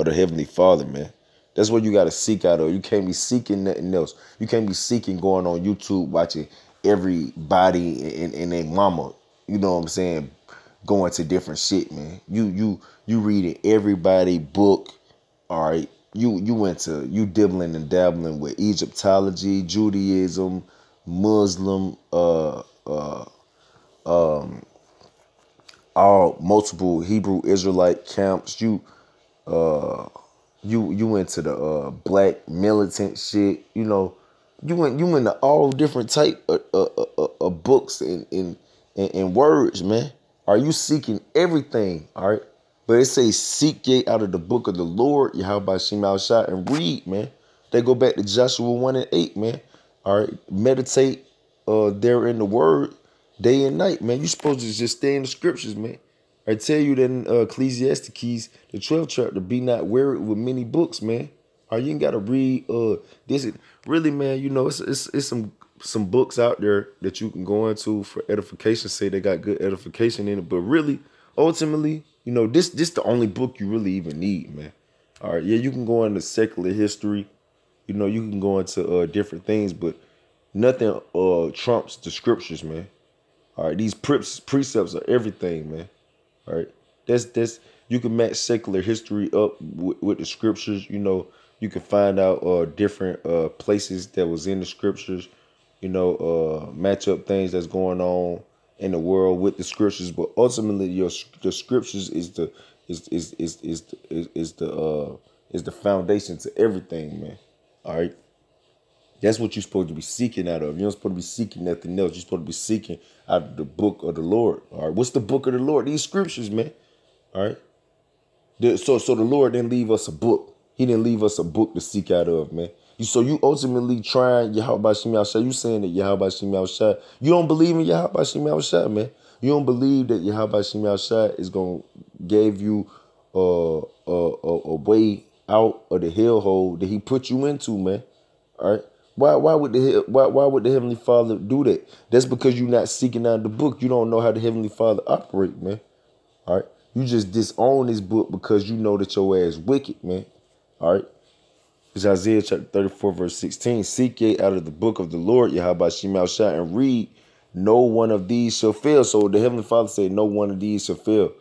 of the Heavenly Father, man. That's what you got to seek out of. You can't be seeking nothing else. You can't be seeking going on YouTube watching everybody and, and their mama. You know what I'm saying? Going to different shit, man. You you you reading everybody book. All right. You you went to you dibbling and dabbling with Egyptology, Judaism, Muslim, uh uh um all multiple Hebrew Israelite camps. You uh you you went to the uh black militant shit, you know, you went you went to all different type of, of, of books and, and, and and words, man. Are you seeking everything? All right. But it says seek ye out of the book of the Lord, Yahweh Shem Shah, and read, man. They go back to Joshua 1 and 8, man. All right. Meditate uh there in the word day and night, man. you supposed to just stay in the scriptures, man. I tell you that in uh, Ecclesiastes, the 12th chapter, be not weary with many books, man. Or you ain't gotta read uh this is really man, you know, it's it's it's some some books out there that you can go into for edification. Say they got good edification in it, but really, ultimately, you know, this this the only book you really even need, man. All right, yeah, you can go into secular history, you know, you can go into uh, different things, but nothing uh trumps the scriptures, man. All right, these precepts are everything, man. Right, that's that's you can match secular history up with, with the scriptures. You know, you can find out uh different uh places that was in the scriptures. You know, uh match up things that's going on in the world with the scriptures, but ultimately your the scriptures is the is is is is is, is the uh is the foundation to everything, man. All right. That's what you're supposed to be seeking out of. You're not supposed to be seeking nothing else. You're supposed to be seeking out of the book of the Lord. All right. What's the book of the Lord? These scriptures, man. All right. The, so so the Lord didn't leave us a book. He didn't leave us a book to seek out of, man. You so you ultimately trying Yahweh Shem Shah. You saying that Yahweh Shem Shah. You don't believe in Yahweh Shem Shah, man. You don't believe that Yahweh Shem Shah is gonna give you uh, a, a, a way out of the hellhole that he put you into, man. All right. Why why would the why why would the Heavenly Father do that? That's because you're not seeking out the book. You don't know how the Heavenly Father operate, man. All right. You just disown this book because you know that your ass wicked, man. All right. It's Isaiah chapter 34, verse 16. Seek ye out of the book of the Lord, Yahweh Shemal Shah, and read, no one of these shall fail. So the Heavenly Father said, no one of these shall fail.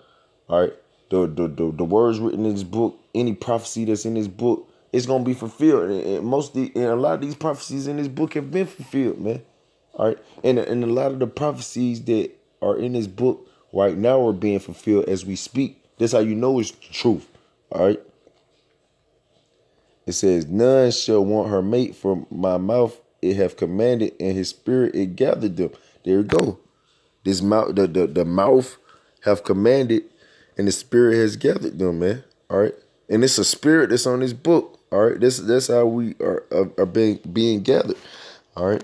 All right the, the the the, words written in this book, any prophecy that's in this book, it's gonna be fulfilled. And, and most the, and a lot of these prophecies in this book have been fulfilled, man. All right, and and a lot of the prophecies that are in this book right now are being fulfilled as we speak. That's how you know it's truth. All right. It says, None shall want her mate for my mouth. It have commanded, and his spirit it gathered them. There you go. This mouth, the, the, the mouth have commanded, and the spirit has gathered them, man. All right, and it's a spirit that's on this book. All right, this that's how we are are, are being being gathered. All right,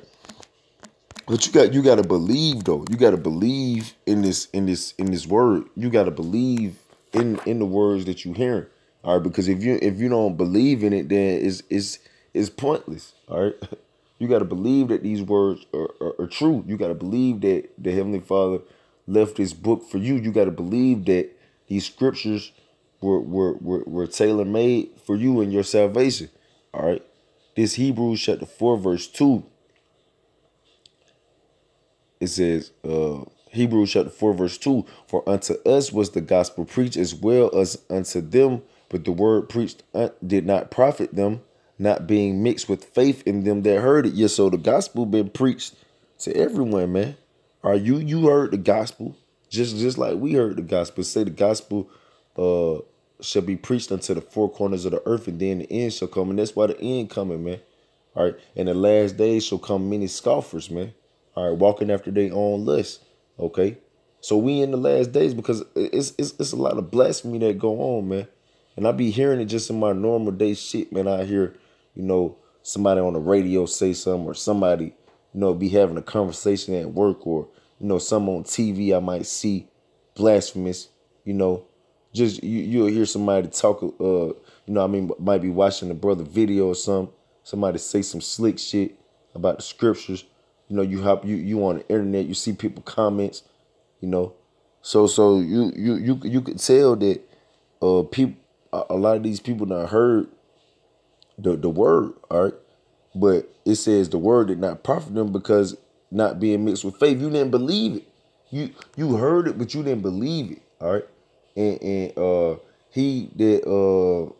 but you got you got to believe though. You got to believe in this in this in this word. You got to believe in in the words that you hearing. All right, because if you if you don't believe in it, then it's it's it's pointless. All right. You got to believe that these words are, are, are true. You got to believe that the Heavenly Father left this book for you. You got to believe that these scriptures were were were, were tailor made for you and your salvation. All right. This Hebrews chapter 4, verse 2. It says, uh, Hebrews chapter 4, verse 2 For unto us was the gospel preached as well as unto them, but the word preached did not profit them, not being mixed with faith in them that heard it. Yeah, so the gospel been preached to everyone, man. Are you you heard the gospel? Just just like we heard the gospel. Say the gospel uh shall be preached unto the four corners of the earth, and then the end shall come. And that's why the end coming, man. All right. And the last days shall come many scoffers, man. All right, walking after their own lust. Okay. So we in the last days because it's it's it's a lot of blasphemy that go on, man. And I be hearing it just in my normal day shit, man. I hear, you know, somebody on the radio say something or somebody, you know, be having a conversation at work or you know, some on TV I might see blasphemous, you know, just you you'll hear somebody talk uh you know I mean might be watching a brother video or some somebody say some slick shit about the scriptures you know you hop you you on the internet you see people comments you know so so you you you you could tell that uh people a lot of these people not heard the the word all right but it says the word did not profit them because not being mixed with faith. You didn't believe it. You you heard it, but you didn't believe it. All right. And and uh he that uh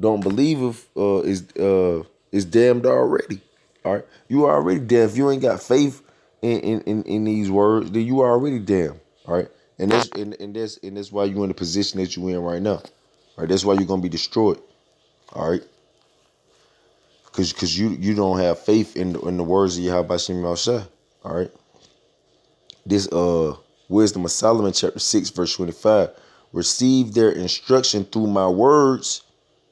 don't believe if uh is uh is damned already. All right. You are already damned. If you ain't got faith in in, in, in these words, then you are already damned. All right. And that's and, and that's and that's why you're in the position that you're in right now. All right. That's why you're gonna be destroyed. All right because because you you don't have faith in the, in the words of Yahweh Shem. All right. This uh Wisdom of Solomon chapter 6 verse 25. Receive their instruction through my words.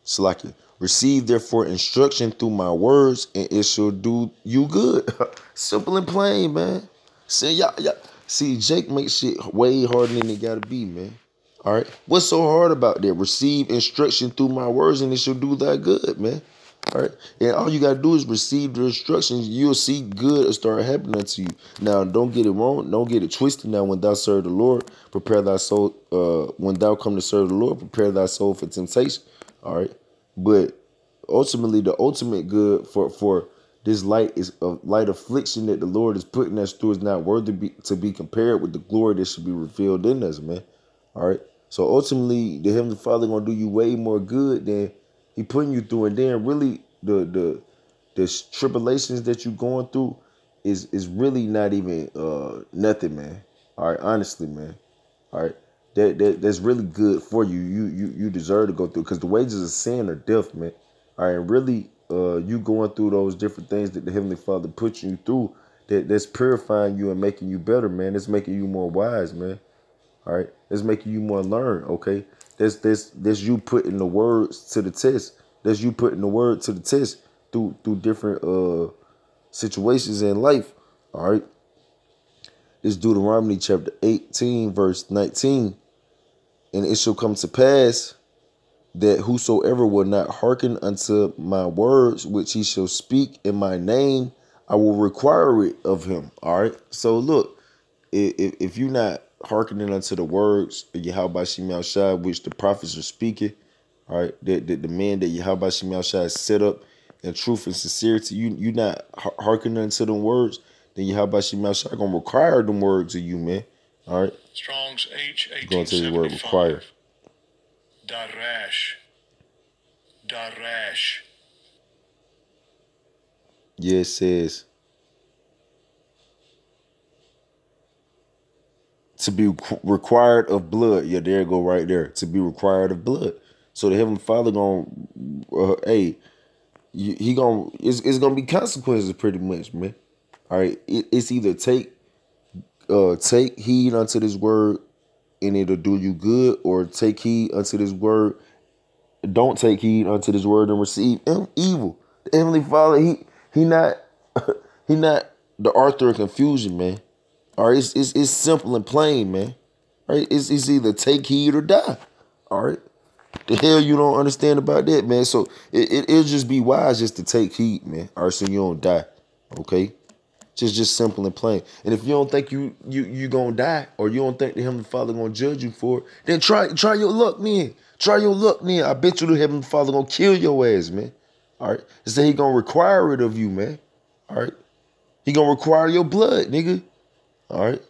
Slacky. Receive therefore instruction through my words, and it shall do you good. Simple and plain, man. See, y'all, y'all. See, Jake makes shit way harder than it gotta be, man. All right. What's so hard about that? Receive instruction through my words, and it shall do that good, man. All right. And all you gotta do is receive the instructions. You'll see good start happening unto you. Now, don't get it wrong. Don't get it twisted. Now, when thou serve the Lord, prepare thy soul. Uh, when thou come to serve the Lord, prepare thy soul for temptation. All right. But ultimately, the ultimate good for for this light is a light affliction that the Lord is putting us through is not worthy to be, to be compared with the glory that should be revealed in us, man. All right. So ultimately, the Heavenly Father gonna do you way more good than he putting you through, and then really the the the tribulations that you're going through is is really not even uh nothing, man. All right, honestly, man. All right, that, that that's really good for you. You you you deserve to go through because the wages of sin are death, man. All right, and really, uh, you going through those different things that the Heavenly Father put you through that that's purifying you and making you better, man. It's making you more wise, man. All right, it's making you more learn. Okay, that's that's that's you putting the words to the test. That's you putting the word to the test through through different uh situations in life. All right. This Deuteronomy chapter 18, verse 19. And it shall come to pass that whosoever will not hearken unto my words, which he shall speak in my name, I will require it of him. All right. So look, if, if you're not hearkening unto the words of Yahweh Shai, which the prophets are speaking, all right, that the, the man that Yahweh Shai set up in truth and sincerity, you you not hearkening unto them words, then Yahweh Shai gonna require them words of you, man. All right. Strong's H Going to the word require. Darash. Darash. Yeah, it says to be required of blood. Yeah, there go right there. To be required of blood. So the Heavenly Father gonna, uh, hey, he gonna it's, it's gonna be consequences pretty much, man. All right, it, it's either take uh take heed unto this word and it'll do you good, or take heed unto this word, don't take heed unto this word and receive evil. The Heavenly Father, he he not he not the author of confusion, man. All right, it's, it's, it's simple and plain, man. All right, it's, it's either take heed or die. All right. The hell you don't understand about that, man. So it, it, will just be wise just to take heed, man. All right, so you don't die. Okay? Just just simple and plain. And if you don't think you you you gonna die, or you don't think the Heavenly Father gonna judge you for it, then try try your luck, man. Try your luck, man. I bet you the Heavenly Father gonna kill your ass, man. All right. Say he gonna require it of you, man. All right. He gonna require your blood, nigga. All right.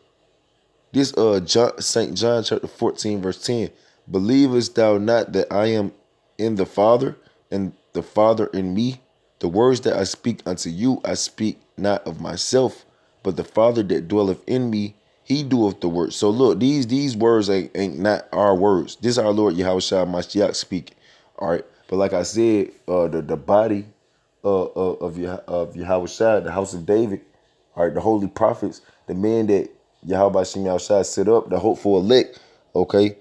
This uh John, St. John chapter 14, verse 10. Believest thou not that I am in the Father, and the Father in me? The words that I speak unto you, I speak not of myself, but the Father that dwelleth in me, he doeth the work. So look, these these words ain't, ain't not our words. This our Lord Yahweh Mashiach speaking. All right. But like I said, uh, the, the body uh, uh, of Yah- of Yahweh Shah, the house of David, all right, the holy prophets, the man that Yahweh Shem Shah set up, the hopeful elect, okay,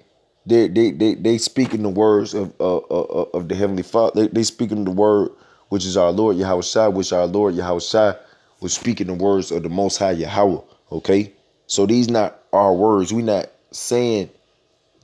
they they they they speaking the words of uh, uh, of the heavenly Father. They, they speaking the word which is our Lord Yahweh Shai, which our Lord Yahweh Shai was speaking the words of the Most High Yahweh. Okay, so these not our words. We not saying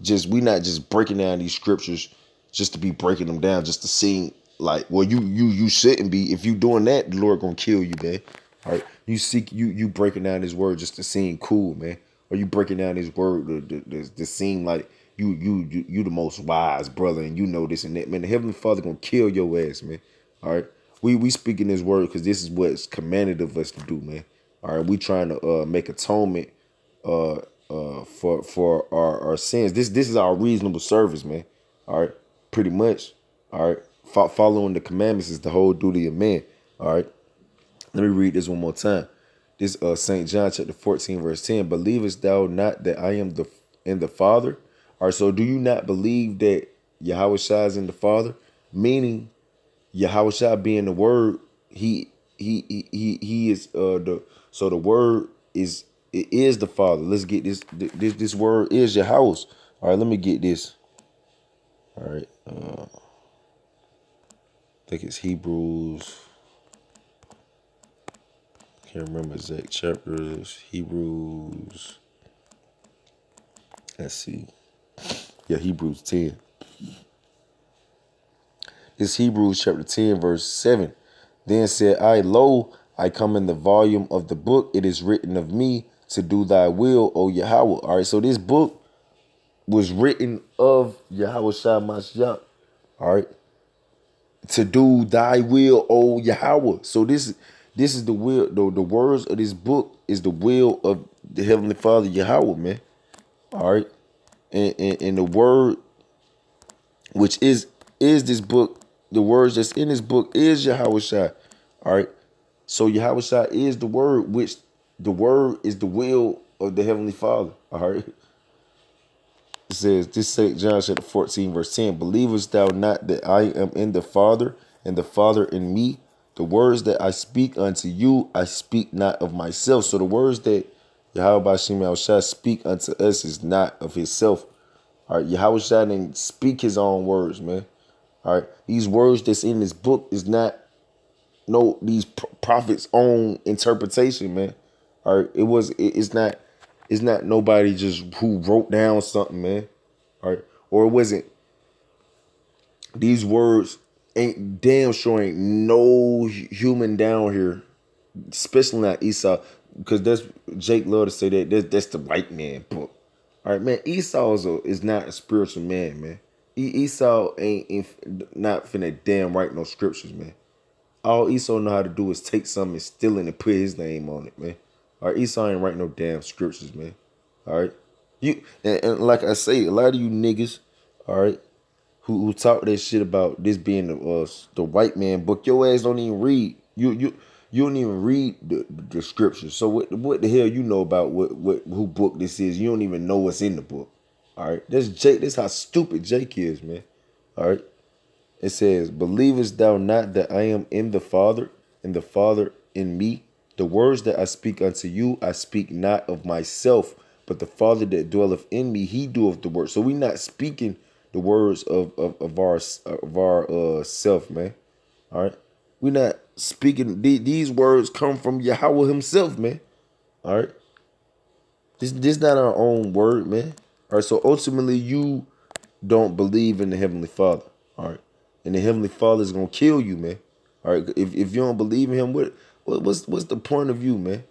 just we not just breaking down these scriptures just to be breaking them down, just to seem like well you you you shouldn't be. If you doing that, the Lord gonna kill you, man. All right, you seek you you breaking down His word just to seem cool, man. Or you breaking down His word to, to, to, to seem like you you you you the most wise brother, and you know this and that. Man, the heavenly Father gonna kill your ass, man. All right, we we speaking His word because this is what's commanded of us to do, man. All right, we trying to uh, make atonement uh uh for for our our sins. This this is our reasonable service, man. All right, pretty much. All right, Fo- following the commandments is the whole duty of man. All right, let me read this one more time. This uh Saint John chapter fourteen verse ten. Believest thou not that I am the in the Father? All right, so do you not believe that Yahweh is in the Father? Meaning, Yahweh Shai being the Word, he he he he, he is uh the so the Word is it is the Father. Let's get this this this word is your house. All right, let me get this. All right, uh, I think it's Hebrews. Can't remember exact chapters. Hebrews. Let's see. Yeah, Hebrews 10. It's Hebrews chapter 10, verse 7. Then said I, Lo, I come in the volume of the book. It is written of me to do thy will, O Yahweh. All right, so this book was written of Yahweh Shah. All right. To do thy will, O Yahweh. So this this is the will, the, the words of this book is the will of the Heavenly Father Yahweh, man. All right. And, and, and the word which is is this book, the words that's in this book is Yahweh Shai. All right. So Yahweh Shai is the word, which the word is the will of the Heavenly Father. All right. It says, this St. John chapter 14, verse 10, Believest thou not that I am in the Father, and the Father in me? The words that I speak unto you, I speak not of myself. So the words that Yahweh Shem Shai speak unto us is not of himself. All right, Yahweh Shai didn't speak his own words, man. All right, these words that's in this book is not no these prophets' own interpretation, man. All right, it was it, it's not it's not nobody just who wrote down something, man. All right, or it wasn't these words ain't damn sure ain't no human down here, especially not Esau, because that's Jake love to say that that's, that's the white man book. All right, man. Esau is, a, is not a spiritual man, man. Esau ain't, ain't not finna damn write no scriptures, man. All Esau know how to do is take something, steal it, and put his name on it, man. All right, Esau ain't write no damn scriptures, man. All right, you and, and like I say, a lot of you niggas, all right, who who talk that shit about this being the uh, the white man book, your ass don't even read. You you you don't even read the, the scriptures. So what what the hell you know about what what who book this is? You don't even know what's in the book. All right, that's Jake. This how stupid Jake is, man. All right, it says, "Believest thou not that I am in the Father, and the Father in me? The words that I speak unto you, I speak not of myself, but the Father that dwelleth in me, He doeth the work." So we not speaking the words of of, of our of our uh, self, man. All right, we're not speaking these words come from Yahweh himself, man. All right. This this not our own word, man. All right. So ultimately, you don't believe in the Heavenly Father. All right. And the Heavenly Father is gonna kill you, man. All right. If if you don't believe in Him, what what's what's the point of you, man?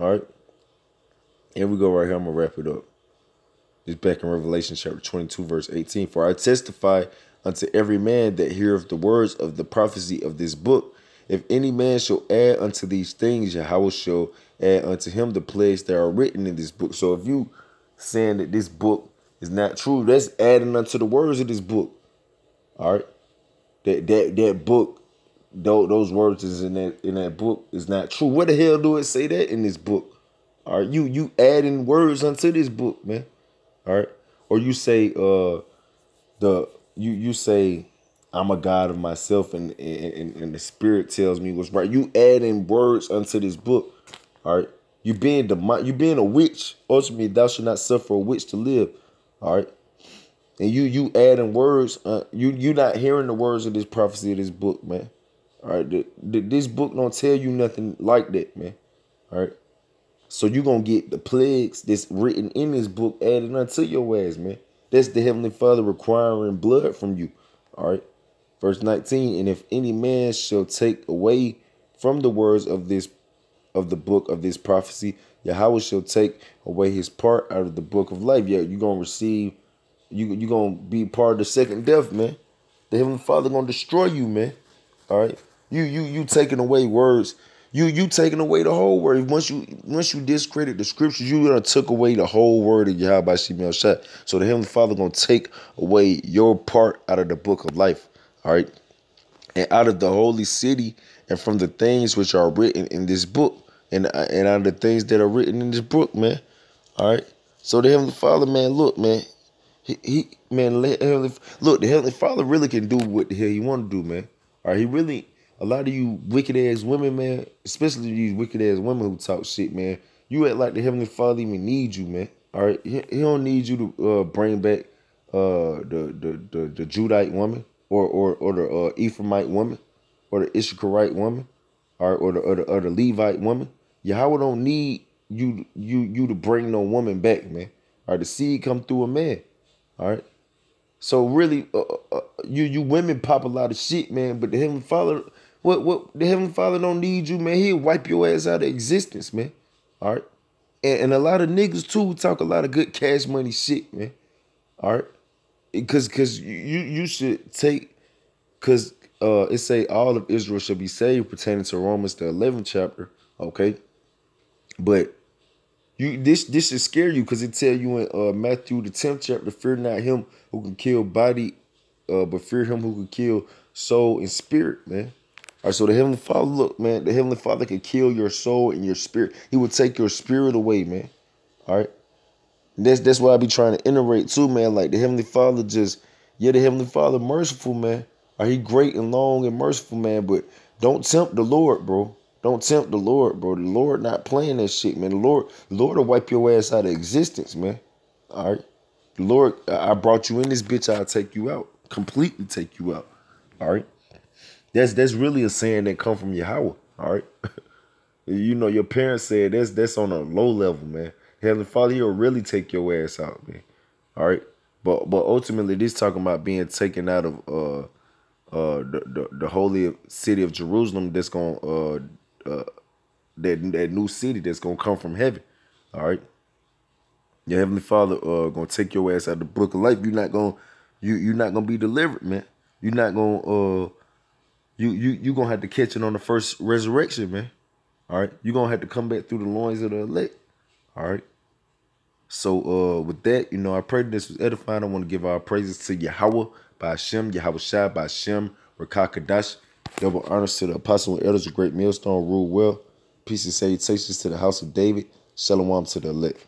All right. Here we go. Right here. I'm gonna wrap it up. It's back in Revelation chapter 22, verse 18. For I testify unto every man that heareth the words of the prophecy of this book if any man shall add unto these things, Yahweh shall add unto him the plagues that are written in this book. So if you saying that this book is not true, that's adding unto the words of this book. All right. That that that book, those words is in that in that book is not true. What the hell do it say that in this book? All right, you you adding words unto this book, man. All right, or you say uh the you you say I'm a God of myself, and, and and the Spirit tells me what's right. You adding words unto this book, all right. You being the you being a witch. Ultimately, thou shalt not suffer a witch to live, all right. And you you adding words. Uh, you you not hearing the words of this prophecy of this book, man. All right, the, the, this book don't tell you nothing like that, man. All right. So you're gonna get the plagues that's written in this book added unto your ass, man. That's the Heavenly Father requiring blood from you. All right. Verse 19, and if any man shall take away from the words of this of the book of this prophecy, Yahweh shall take away his part out of the book of life. Yeah, you're gonna receive, you you gonna be part of the second death, man. The Heavenly Father gonna destroy you, man. All right. You you you taking away words. You you taking away the whole word. Once you once you discredit the scriptures, you gonna took away the whole word of Yahweh Shemel Shah. So the Heavenly Father gonna take away your part out of the book of life. All right. And out of the holy city and from the things which are written in this book. And, and out of the things that are written in this book, man. All right. So the Heavenly Father, man, look, man. He, he man, look, the Heavenly Father really can do what the hell he want to do, man. All right. He really, a lot of you wicked ass women, man, especially these wicked ass women who talk shit, man. You act like the Heavenly Father even need you, man. All right. He, he don't need you to uh, bring back uh, the, the, the, the Judite woman or or or the uh, Ephraimite woman, or the Issacharite woman, or or the or the, or the Levite woman. Yahweh don't need you you you to bring no woman back, man. All right, the seed come through a man. All right. So really, uh, uh, uh, you you women pop a lot of shit, man. But the Heavenly Father, what what the Heavenly Father don't need you, man. He'll wipe your ass out of existence, man. All right, and, and a lot of niggas too talk a lot of good cash money shit, man. All right, because because you you should take because uh it say all of Israel shall be saved pertaining to Romans the 11th chapter. Okay, but you this this should scare you because it tell you in uh, Matthew the 10th chapter, fear not him who can kill body, uh, but fear him who can kill soul and spirit, man. All right, so the Heavenly Father, look, man, the Heavenly Father could kill your soul and your spirit. He would take your spirit away, man. All right. And that's that's why I be trying to iterate too, man. Like the Heavenly Father just, yeah, the Heavenly Father merciful, man. Are he great and long and merciful, man? But don't tempt the Lord, bro. Don't tempt the Lord, bro. The Lord not playing that shit, man. The Lord, the Lord will wipe your ass out of existence, man. All right. The Lord, I brought you in this bitch. I'll take you out. Completely take you out. All right. That's that's really a saying that come from Yahweh. All right. you know, your parents said that's that's on a low level, man. Heavenly Father, he'll really take your ass out, man. All right. But but ultimately, this talking about being taken out of uh uh the the, the holy city of Jerusalem that's gonna uh uh, that that new city that's gonna come from heaven. All right. Your heavenly Father uh gonna take your ass out of the book of life. You're not gonna you you're not gonna be delivered, man. You're not gonna uh you you you gonna have to catch it on the first resurrection, man. All right. You're gonna have to come back through the loins of the elect. All right. So uh with that, you know, I pray this was edifying. I want to give our praises to Yahweh by Hashem, Yahweh Shai by Hashem, Rakakadash. Double honors to the apostle and elders of Great Millstone, rule well. Peace and salutations to the house of David. Shalom to the elect.